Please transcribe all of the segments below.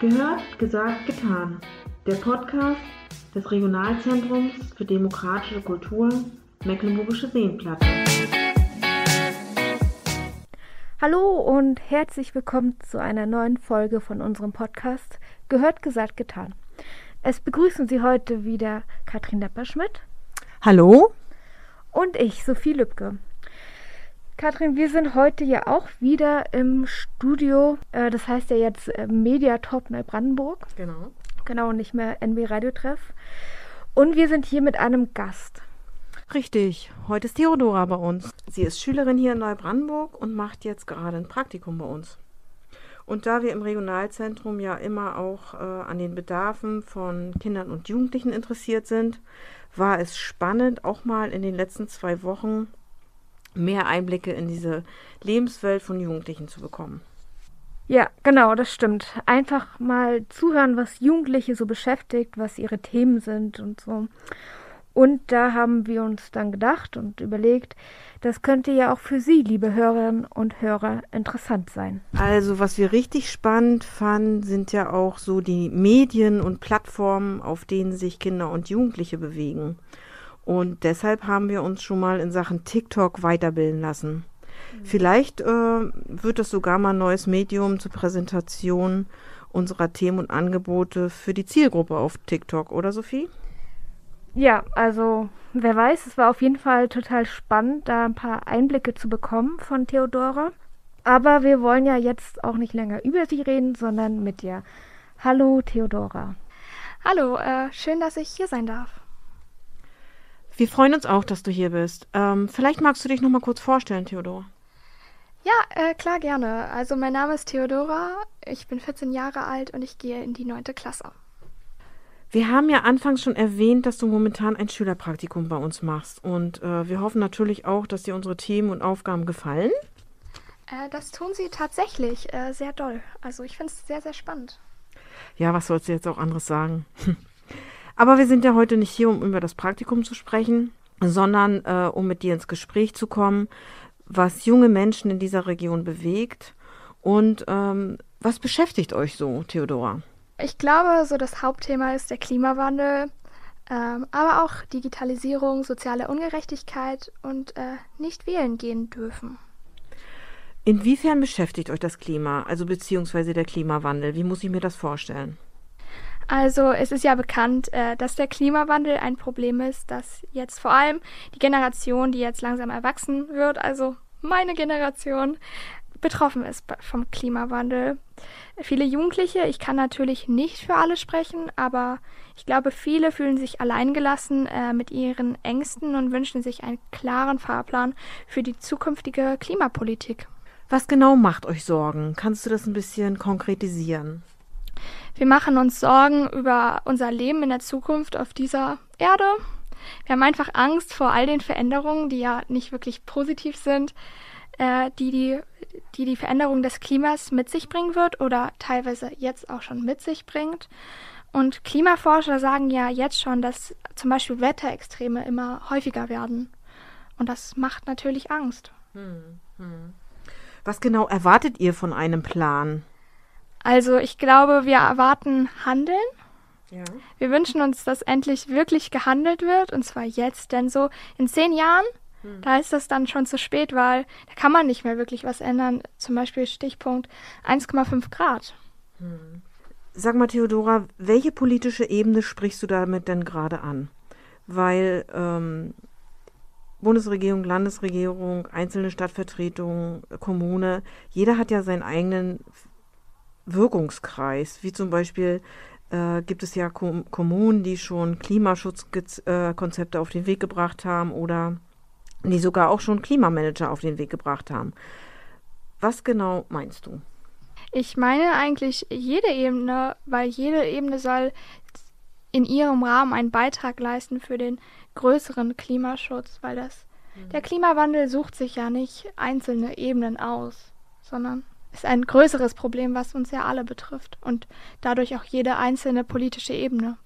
Gehört, gesagt, getan. Der Podcast des Regionalzentrums für demokratische Kultur Mecklenburgische Seenplatte. Hallo und herzlich willkommen zu einer neuen Folge von unserem Podcast Gehört, gesagt, getan. Es begrüßen Sie heute wieder Katrin Depperschmidt. Hallo. Und ich, Sophie Lübke. Katrin, wir sind heute ja auch wieder im Studio. Äh, das heißt ja jetzt äh, Mediatop Neubrandenburg. Genau. Genau, nicht mehr NB Radiotreff. Und wir sind hier mit einem Gast. Richtig. Heute ist Theodora bei uns. Sie ist Schülerin hier in Neubrandenburg und macht jetzt gerade ein Praktikum bei uns. Und da wir im Regionalzentrum ja immer auch äh, an den Bedarfen von Kindern und Jugendlichen interessiert sind, war es spannend, auch mal in den letzten zwei Wochen mehr Einblicke in diese Lebenswelt von Jugendlichen zu bekommen. Ja, genau, das stimmt. Einfach mal zuhören, was Jugendliche so beschäftigt, was ihre Themen sind und so. Und da haben wir uns dann gedacht und überlegt, das könnte ja auch für Sie, liebe Hörerinnen und Hörer, interessant sein. Also, was wir richtig spannend fanden, sind ja auch so die Medien und Plattformen, auf denen sich Kinder und Jugendliche bewegen. Und deshalb haben wir uns schon mal in Sachen TikTok weiterbilden lassen. Mhm. Vielleicht äh, wird das sogar mal ein neues Medium zur Präsentation unserer Themen und Angebote für die Zielgruppe auf TikTok, oder Sophie? Ja, also wer weiß, es war auf jeden Fall total spannend, da ein paar Einblicke zu bekommen von Theodora. Aber wir wollen ja jetzt auch nicht länger über sie reden, sondern mit dir. Hallo Theodora. Hallo, äh, schön, dass ich hier sein darf. Wir freuen uns auch, dass du hier bist. Ähm, vielleicht magst du dich noch mal kurz vorstellen, Theodora. Ja, äh, klar, gerne. Also mein Name ist Theodora, ich bin 14 Jahre alt und ich gehe in die 9. Klasse. Wir haben ja anfangs schon erwähnt, dass du momentan ein Schülerpraktikum bei uns machst. Und äh, wir hoffen natürlich auch, dass dir unsere Themen und Aufgaben gefallen. Äh, das tun sie tatsächlich äh, sehr doll. Also ich finde es sehr, sehr spannend. Ja, was sollst du jetzt auch anderes sagen? Aber wir sind ja heute nicht hier, um über das Praktikum zu sprechen, sondern äh, um mit dir ins Gespräch zu kommen, was junge Menschen in dieser Region bewegt und ähm, was beschäftigt euch so, Theodora? Ich glaube, so das Hauptthema ist der Klimawandel, ähm, aber auch Digitalisierung, soziale Ungerechtigkeit und äh, nicht wählen gehen dürfen. Inwiefern beschäftigt euch das Klima, also beziehungsweise der Klimawandel? Wie muss ich mir das vorstellen? Also es ist ja bekannt, äh, dass der Klimawandel ein Problem ist, dass jetzt vor allem die Generation, die jetzt langsam erwachsen wird, also meine Generation, betroffen ist vom Klimawandel. Viele Jugendliche, ich kann natürlich nicht für alle sprechen, aber ich glaube, viele fühlen sich alleingelassen äh, mit ihren Ängsten und wünschen sich einen klaren Fahrplan für die zukünftige Klimapolitik. Was genau macht euch Sorgen? Kannst du das ein bisschen konkretisieren? Wir machen uns Sorgen über unser Leben in der Zukunft auf dieser Erde. Wir haben einfach Angst vor all den Veränderungen, die ja nicht wirklich positiv sind, äh, die, die, die die Veränderung des Klimas mit sich bringen wird oder teilweise jetzt auch schon mit sich bringt. Und Klimaforscher sagen ja jetzt schon, dass zum Beispiel Wetterextreme immer häufiger werden. Und das macht natürlich Angst. Hm, hm. Was genau erwartet ihr von einem Plan? Also ich glaube, wir erwarten Handeln. Ja. Wir wünschen uns, dass endlich wirklich gehandelt wird, und zwar jetzt, denn so in zehn Jahren, hm. da ist das dann schon zu spät, weil da kann man nicht mehr wirklich was ändern. Zum Beispiel Stichpunkt 1,5 Grad. Hm. Sag mal, Theodora, welche politische Ebene sprichst du damit denn gerade an? Weil ähm, Bundesregierung, Landesregierung, einzelne Stadtvertretungen, Kommune, jeder hat ja seinen eigenen Wirkungskreis, wie zum Beispiel äh, gibt es ja Kom Kommunen, die schon Klimaschutzkonzepte auf den Weg gebracht haben oder die sogar auch schon Klimamanager auf den Weg gebracht haben. Was genau meinst du? Ich meine eigentlich jede Ebene, weil jede Ebene soll in ihrem Rahmen einen Beitrag leisten für den größeren Klimaschutz, weil das mhm. der Klimawandel sucht sich ja nicht einzelne Ebenen aus, sondern ist ein größeres Problem, was uns ja alle betrifft und dadurch auch jede einzelne politische Ebene.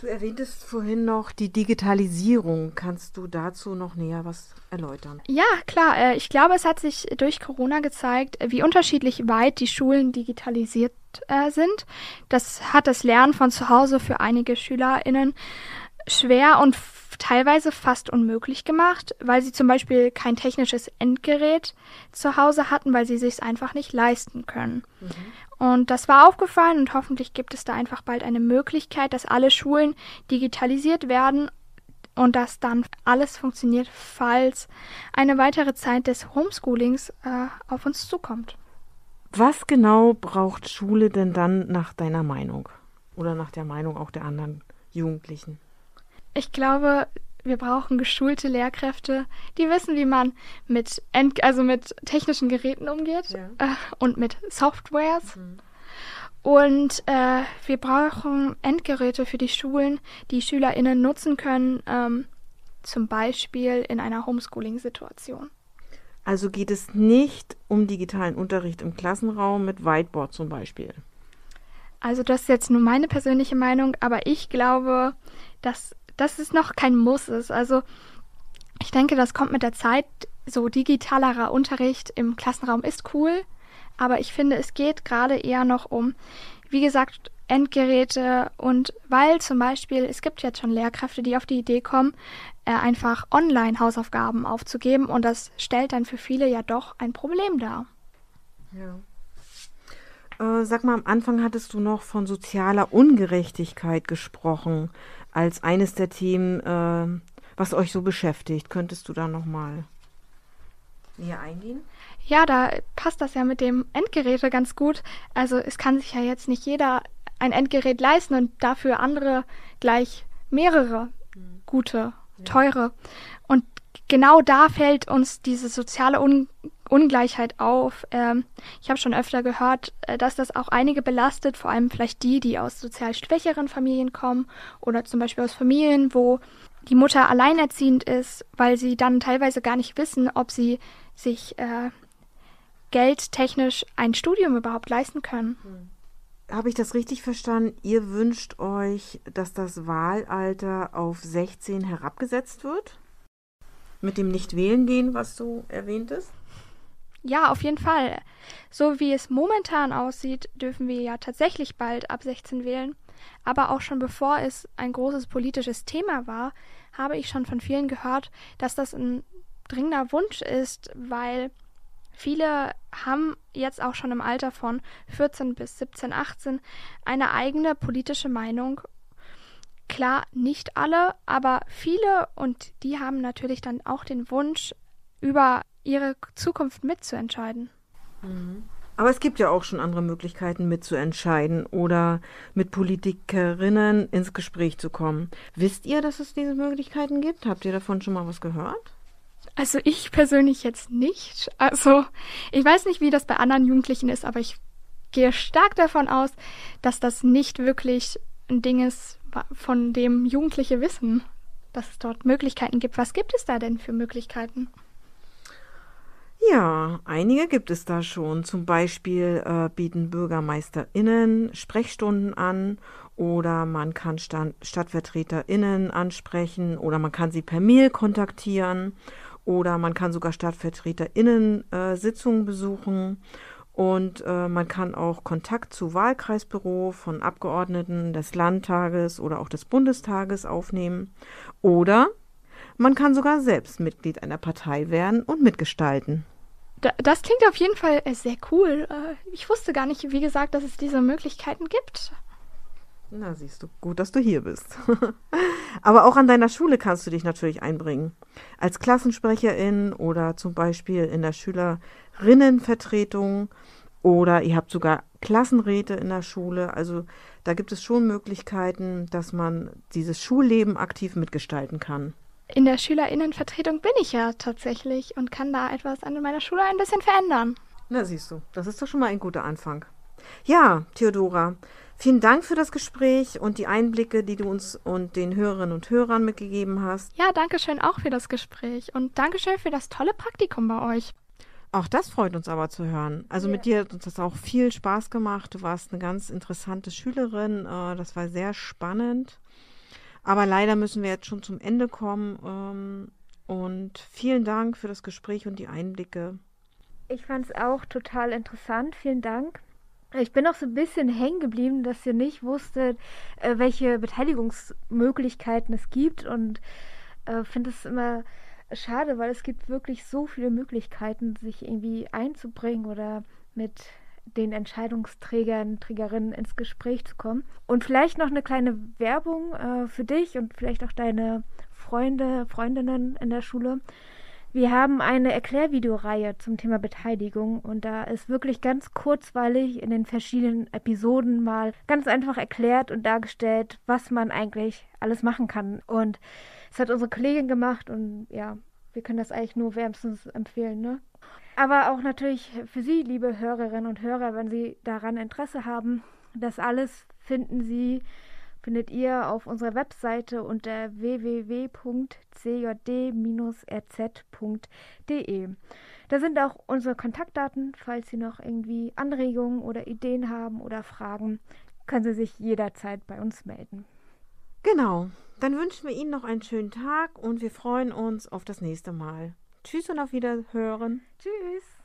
Du erwähntest vorhin noch die Digitalisierung. Kannst du dazu noch näher was erläutern? Ja, klar. Äh, ich glaube, es hat sich durch Corona gezeigt, wie unterschiedlich weit die Schulen digitalisiert äh, sind. Das hat das Lernen von zu Hause für einige SchülerInnen schwer und teilweise fast unmöglich gemacht, weil sie zum Beispiel kein technisches Endgerät zu Hause hatten, weil sie sich einfach nicht leisten können. Mhm. Und das war aufgefallen und hoffentlich gibt es da einfach bald eine Möglichkeit, dass alle Schulen digitalisiert werden und dass dann alles funktioniert, falls eine weitere Zeit des Homeschoolings äh, auf uns zukommt. Was genau braucht Schule denn dann nach deiner Meinung oder nach der Meinung auch der anderen Jugendlichen? Ich glaube, wir brauchen geschulte Lehrkräfte, die wissen, wie man mit, End also mit technischen Geräten umgeht ja. äh, und mit Softwares. Mhm. Und äh, wir brauchen Endgeräte für die Schulen, die SchülerInnen nutzen können, ähm, zum Beispiel in einer Homeschooling-Situation. Also geht es nicht um digitalen Unterricht im Klassenraum mit Whiteboard zum Beispiel? Also das ist jetzt nur meine persönliche Meinung, aber ich glaube, dass dass es noch kein Muss ist. Also ich denke, das kommt mit der Zeit. So digitalerer Unterricht im Klassenraum ist cool, aber ich finde, es geht gerade eher noch um, wie gesagt, Endgeräte und weil zum Beispiel, es gibt jetzt schon Lehrkräfte, die auf die Idee kommen, äh, einfach Online-Hausaufgaben aufzugeben und das stellt dann für viele ja doch ein Problem dar. Ja. Äh, sag mal, am Anfang hattest du noch von sozialer Ungerechtigkeit gesprochen als eines der Themen, äh, was euch so beschäftigt. Könntest du da nochmal näher eingehen? Ja, da passt das ja mit dem Endgeräte ganz gut. Also es kann sich ja jetzt nicht jeder ein Endgerät leisten und dafür andere gleich mehrere gute, teure. Und genau da fällt uns diese soziale Un Ungleichheit auf. Ähm, ich habe schon öfter gehört, äh, dass das auch einige belastet, vor allem vielleicht die, die aus sozial schwächeren Familien kommen oder zum Beispiel aus Familien, wo die Mutter alleinerziehend ist, weil sie dann teilweise gar nicht wissen, ob sie sich äh, geldtechnisch ein Studium überhaupt leisten können. Hm. Habe ich das richtig verstanden? Ihr wünscht euch, dass das Wahlalter auf 16 herabgesetzt wird? Mit dem Nicht-Wählen gehen, was du erwähntest? Ja, auf jeden Fall. So wie es momentan aussieht, dürfen wir ja tatsächlich bald ab 16 wählen. Aber auch schon bevor es ein großes politisches Thema war, habe ich schon von vielen gehört, dass das ein dringender Wunsch ist, weil viele haben jetzt auch schon im Alter von 14 bis 17, 18 eine eigene politische Meinung. Klar, nicht alle, aber viele und die haben natürlich dann auch den Wunsch, über ihre Zukunft mitzuentscheiden. Mhm. Aber es gibt ja auch schon andere Möglichkeiten mitzuentscheiden oder mit Politikerinnen ins Gespräch zu kommen. Wisst ihr, dass es diese Möglichkeiten gibt? Habt ihr davon schon mal was gehört? Also ich persönlich jetzt nicht. Also ich weiß nicht, wie das bei anderen Jugendlichen ist, aber ich gehe stark davon aus, dass das nicht wirklich ein Ding ist, von dem Jugendliche wissen, dass es dort Möglichkeiten gibt. Was gibt es da denn für Möglichkeiten? Ja, einige gibt es da schon. Zum Beispiel äh, bieten BürgermeisterInnen Sprechstunden an oder man kann Stand StadtvertreterInnen ansprechen oder man kann sie per Mail kontaktieren oder man kann sogar StadtvertreterInnen äh, Sitzungen besuchen und äh, man kann auch Kontakt zu Wahlkreisbüro von Abgeordneten des Landtages oder auch des Bundestages aufnehmen oder man kann sogar selbst Mitglied einer Partei werden und mitgestalten. Das klingt auf jeden Fall äh, sehr cool. Äh, ich wusste gar nicht, wie gesagt, dass es diese Möglichkeiten gibt. Na, siehst du, gut, dass du hier bist. Aber auch an deiner Schule kannst du dich natürlich einbringen. Als Klassensprecherin oder zum Beispiel in der Schülerinnenvertretung oder ihr habt sogar Klassenräte in der Schule. Also da gibt es schon Möglichkeiten, dass man dieses Schulleben aktiv mitgestalten kann. In der Schülerinnenvertretung bin ich ja tatsächlich und kann da etwas an meiner Schule ein bisschen verändern. Na siehst du, das ist doch schon mal ein guter Anfang. Ja, Theodora, vielen Dank für das Gespräch und die Einblicke, die du uns und den Hörerinnen und Hörern mitgegeben hast. Ja, danke schön auch für das Gespräch und danke schön für das tolle Praktikum bei euch. Auch das freut uns aber zu hören. Also yeah. mit dir hat uns das auch viel Spaß gemacht. Du warst eine ganz interessante Schülerin. Äh, das war sehr spannend. Aber leider müssen wir jetzt schon zum Ende kommen. Ähm, und vielen Dank für das Gespräch und die Einblicke. Ich fand es auch total interessant. Vielen Dank. Ich bin auch so ein bisschen hängen geblieben, dass ihr nicht wusstet, äh, welche Beteiligungsmöglichkeiten es gibt und äh, finde es immer schade, weil es gibt wirklich so viele Möglichkeiten, sich irgendwie einzubringen oder mit den Entscheidungsträgern, Trägerinnen ins Gespräch zu kommen. Und vielleicht noch eine kleine Werbung äh, für dich und vielleicht auch deine Freunde, Freundinnen in der Schule. Wir haben eine Erklärvideoreihe zum Thema Beteiligung und da ist wirklich ganz kurzweilig in den verschiedenen Episoden mal ganz einfach erklärt und dargestellt, was man eigentlich alles machen kann. Und es hat unsere Kollegin gemacht und ja, wir können das eigentlich nur wärmstens empfehlen, ne? Aber auch natürlich für Sie, liebe Hörerinnen und Hörer, wenn Sie daran Interesse haben, das alles finden Sie, findet ihr auf unserer Webseite unter www.cjd-rz.de. Da sind auch unsere Kontaktdaten, falls Sie noch irgendwie Anregungen oder Ideen haben oder Fragen, können Sie sich jederzeit bei uns melden. Genau, dann wünschen wir Ihnen noch einen schönen Tag und wir freuen uns auf das nächste Mal. Tschüss und auf Wiederhören. Tschüss.